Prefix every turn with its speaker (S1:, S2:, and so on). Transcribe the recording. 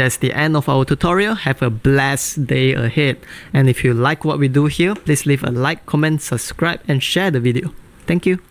S1: that's the end of our tutorial. Have a blessed day ahead. And if you like what we do here, please leave a like, comment, subscribe and share the video. Thank you.